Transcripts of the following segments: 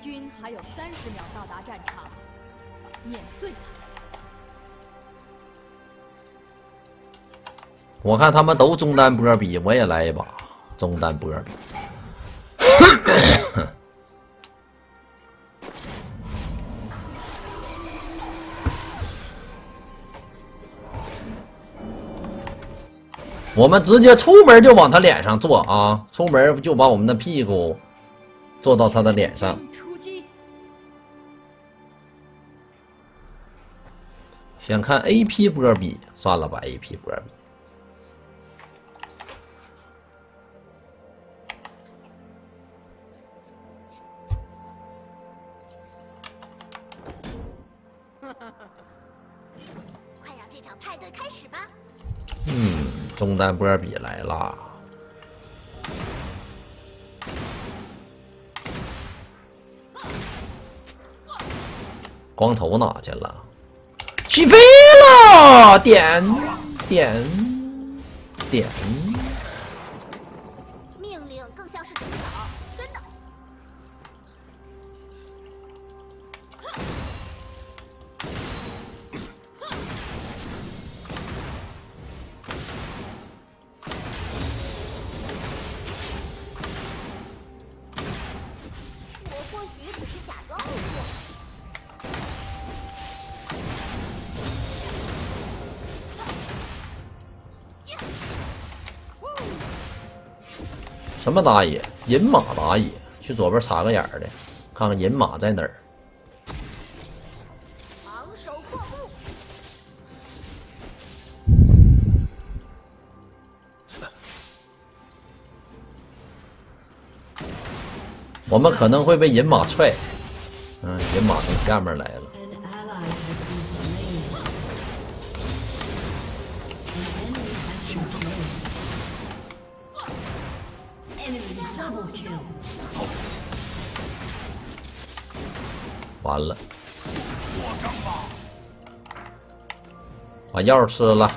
军还有三十秒到达战场，碾碎他！我看他们都中单波比，我也来一把中单波比。我们直接出门就往他脸上坐啊！出门就把我们的屁股坐到他的脸上。出击！先看 AP 波比，算了吧，AP 波比。快让这场派对开始吧！嗯，中单波比来啦！光头哪去了？起飞了！点点点！什么打野？人马打野，去左边插个眼儿的，看看人马在哪儿。昂首阔步，我们可能会被人马踹。嗯，人马从下面来了。完了，把药吃了。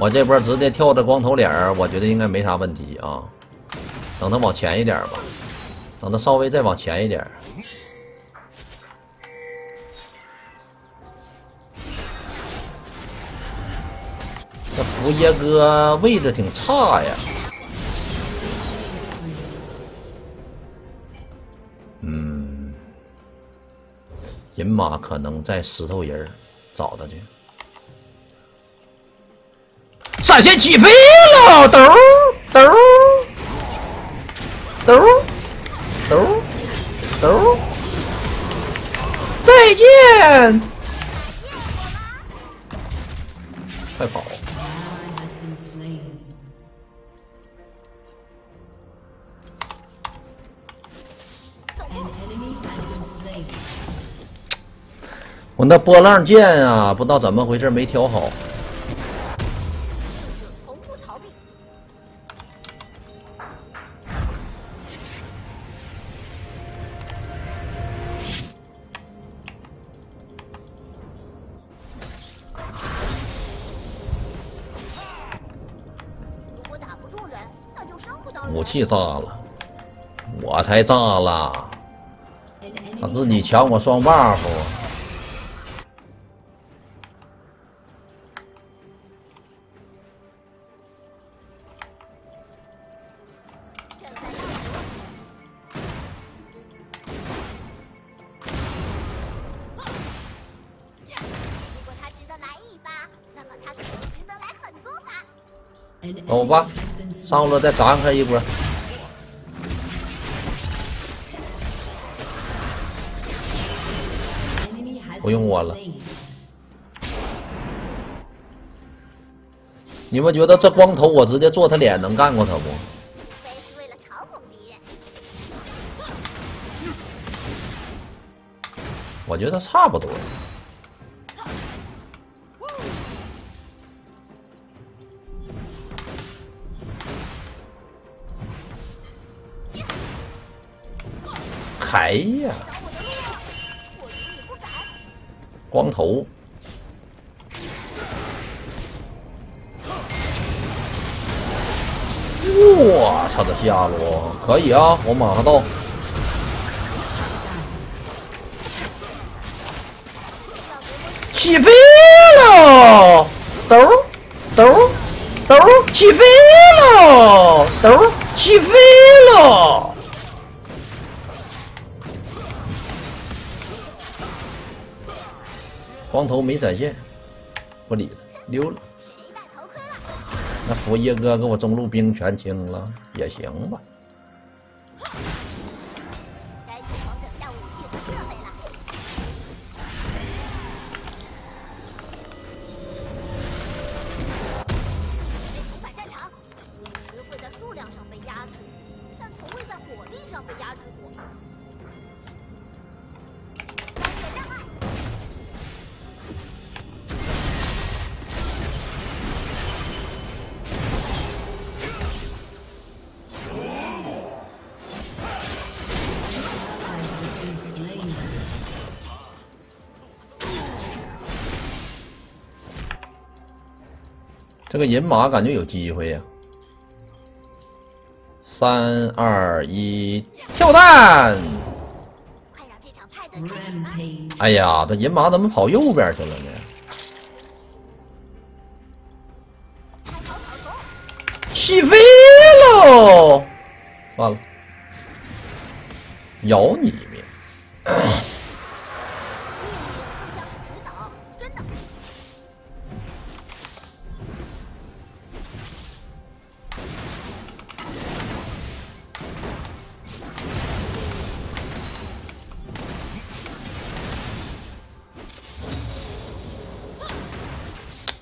我这波直接跳的光头脸儿，我觉得应该没啥问题啊。等他往前一点吧，等他稍微再往前一点。这福爷哥位置挺差呀。嗯，银马可能在石头人儿找他去。闪现起飞了，兜兜兜兜兜，再见！快跑！我那波浪剑啊，不知道怎么回事没调好。武器炸了，我才炸了，他自己抢我双 buff。上路再干开一波。不用我了你们觉得这光头我直接坐他脸能干过他不？我觉得差不多。哎呀，光头，我操，这下路可以啊！我马上到。起飞了，兜兜兜起飞了，兜起飞了。光头没闪现，不理他，溜了。那佛爷哥给我中路兵全清了，也行吧。这个银马感觉有机会呀、三二一，跳弹！哎呀，这银马怎么跑右边去了呢？起飞喽！完了，咬你一命！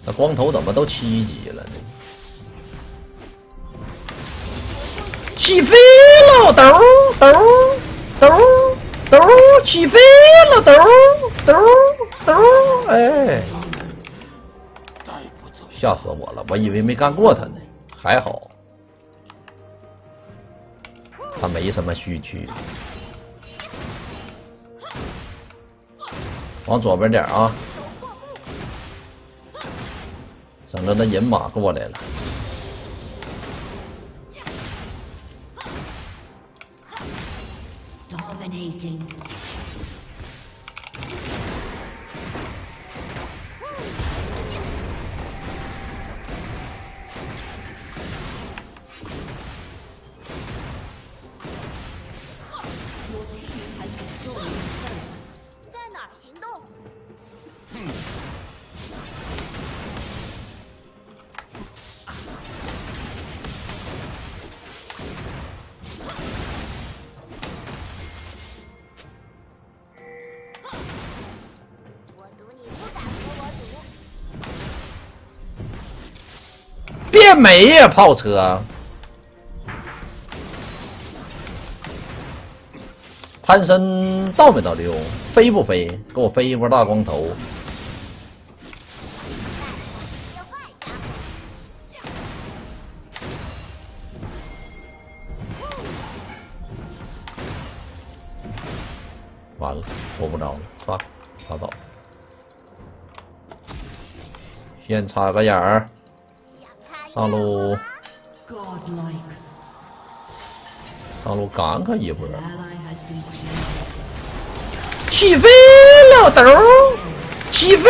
那光头怎么都七级了呢？起飞喽！兜兜兜兜起飞了！兜兜兜，哎，吓死我了！我以为没干过他呢，还好，他没什么虚区。往左边点啊！省得那人马过来了。Dominating. 变没呀，炮车！潘森到没到溜？飞不飞？给我飞一波大光头！完了，活不着了，算了，拉倒。先插个眼儿，上路热闹吗 Godlike. 上路赶可一波。起飞了，兜儿！起飞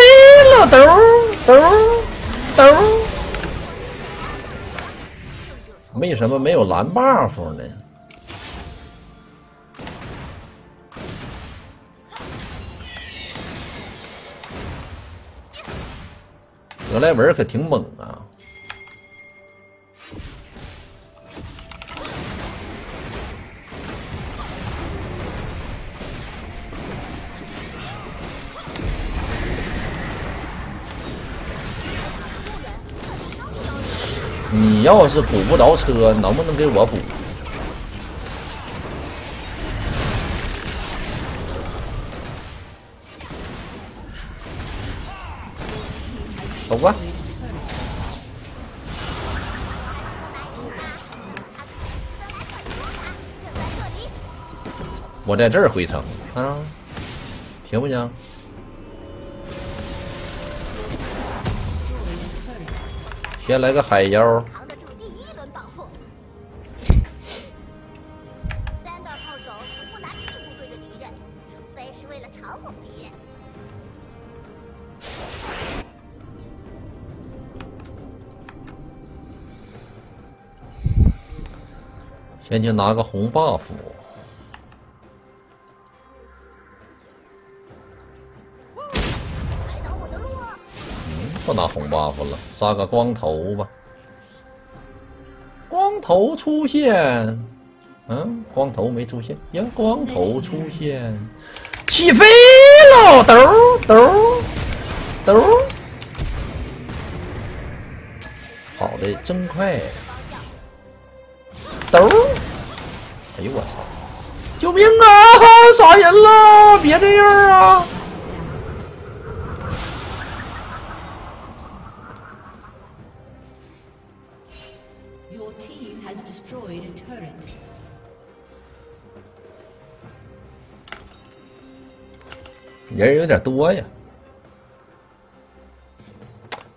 了，兜儿！兜儿！兜儿！为什么没有蓝 buff 呢？德莱文可挺猛啊！你要是补不着车，能不能给我补？走吧，我在这儿回城啊，行不行？先来个海妖。扛得住第一轮保护三炮手从不拿屁股对着敌人除非是为了嘲讽敌人先去拿个红 buff buff 了，杀个光头吧。光头出现，嗯，光头没出现呀，光头出现，起飞喽！兜兜兜，跑的真快，兜！哎呦我操！救命啊！杀人了！别这样啊！人有点多呀。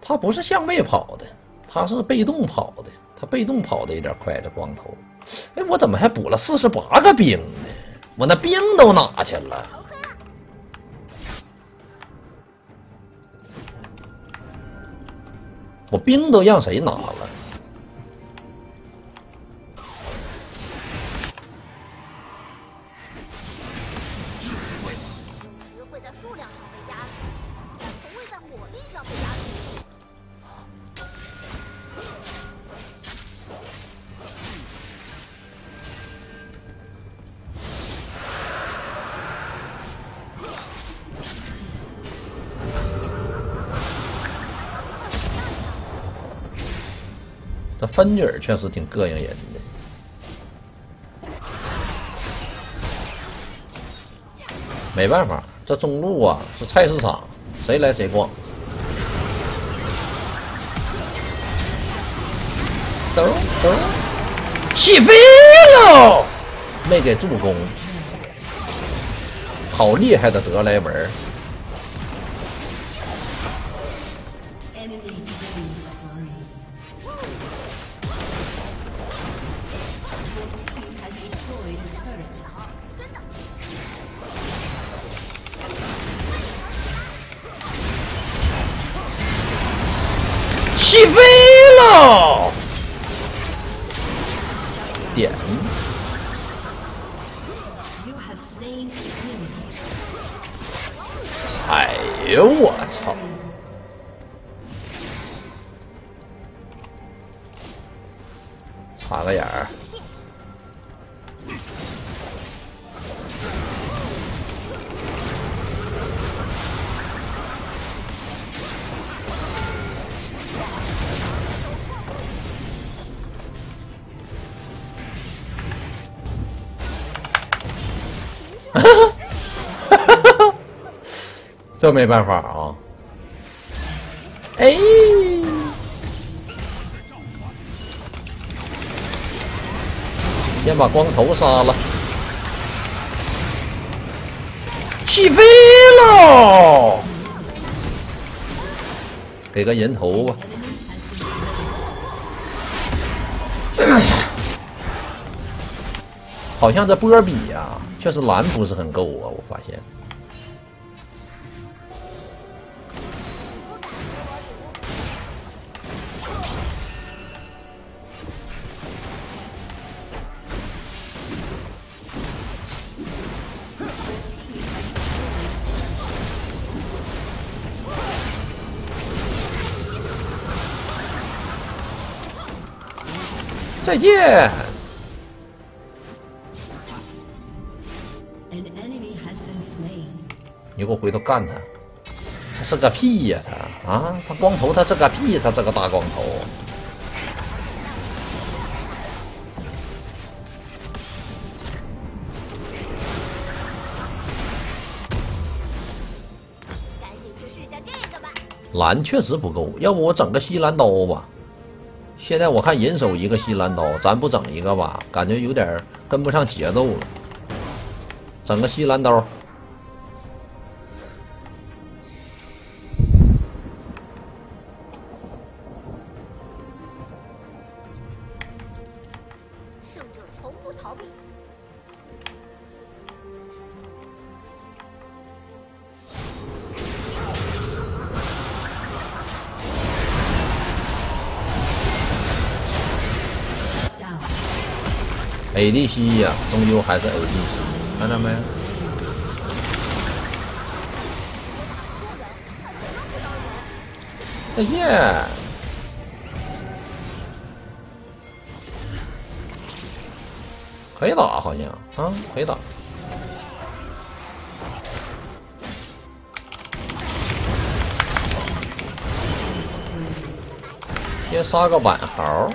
他不是向背跑的，他是被动跑的。他被动跑的有点快，这光头。哎，我怎么还补了四十八个兵呢？我那兵都哪去了？我兵都让谁拿了？这分女儿确实挺膈应人的。没办法，这中路啊是菜市场，谁来谁逛。兜兜，起飞喽！没给助攻，好厉害的德莱文起飞了！这没办法啊！哎，先把光头杀了，起飞喽！给个人头吧。好像这波比呀、确实蓝不是很够啊，我发现。再见。An enemy has been slain. 你给我回头干他！他是个屁呀、他啊！他光头，他是个屁！他这个大光头，赶紧去试下这个吧。蓝确实不够，要不我整个西蓝刀吧？现在我看人手一个西蓝刀，咱不整一个吧？感觉有点跟不上节奏了。整个西蓝刀，ADC 呀，终究还是 ADC，看到没？再见。可以打，好像啊，可以打。先杀个晚豪。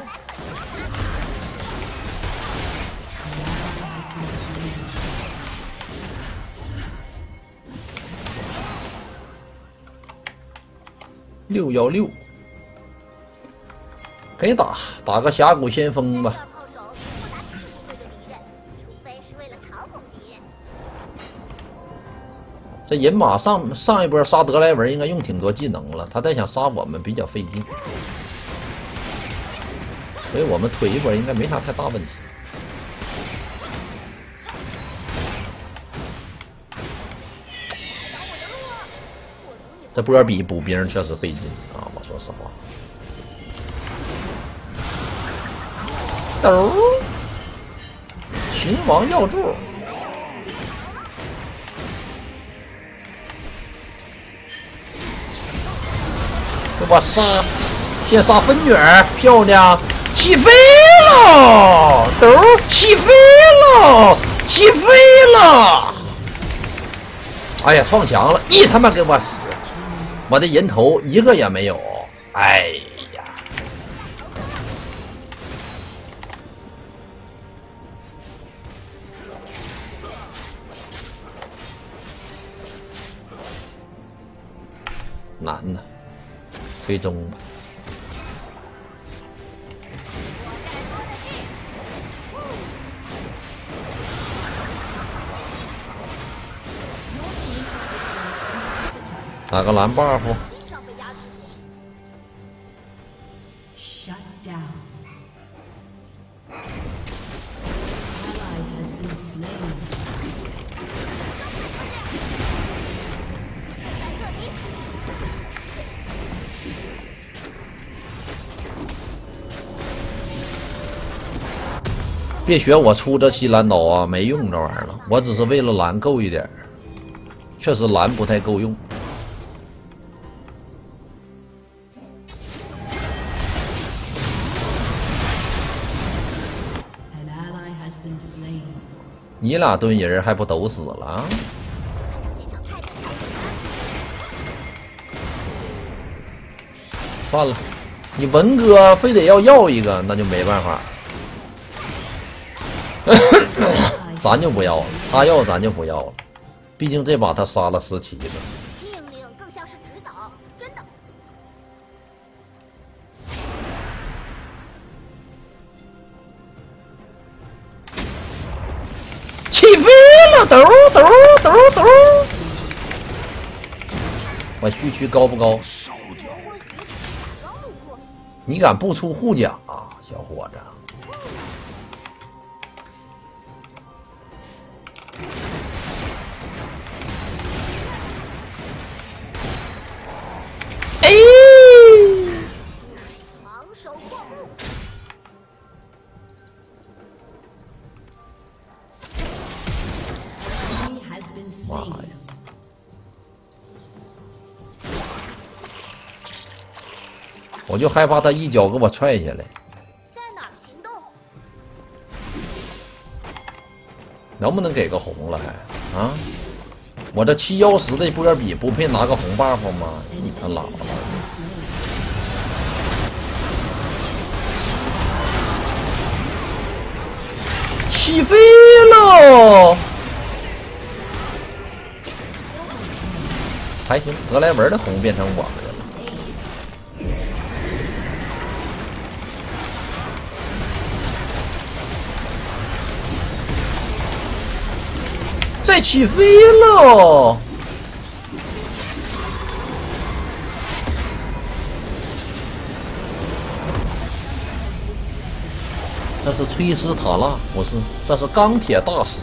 六幺六，可以打，打个峡谷先锋吧。这人，马上上一波杀德莱文应该用挺多技能了，他再想杀我们比较费劲，所以我们推一波应该没啥太大问题。这波比补兵确实费劲啊！我说实话。兜，秦王要柱，给我杀！先杀分女儿，漂亮！起飞了，兜起飞了，起飞了！哎呀，撞墙了！你他妈给我死！我的人头一个也没有，哎呀！难呐，最终打个蓝 buff。别学我出这吸蓝刀啊，没用这玩意儿了。我只是为了蓝够一点，确实蓝不太够用。你俩蹲人还不都死了。算了，你文哥非得要要一个，那就没办法。咱就不要了，他要咱就不要了。毕竟这把他杀了十七个。抖抖抖抖。我区区高不高？你敢不出护甲、啊，小伙子？就害怕他一脚给我踹下来，在哪儿行动？能不能给个红了还啊？我这七幺十的波比不配拿个红 buff 吗？你他姥姥.起飞喽！还行，德莱文的红变成我们的再起飞了！这是崔斯塔拉，不是，这是钢铁大师。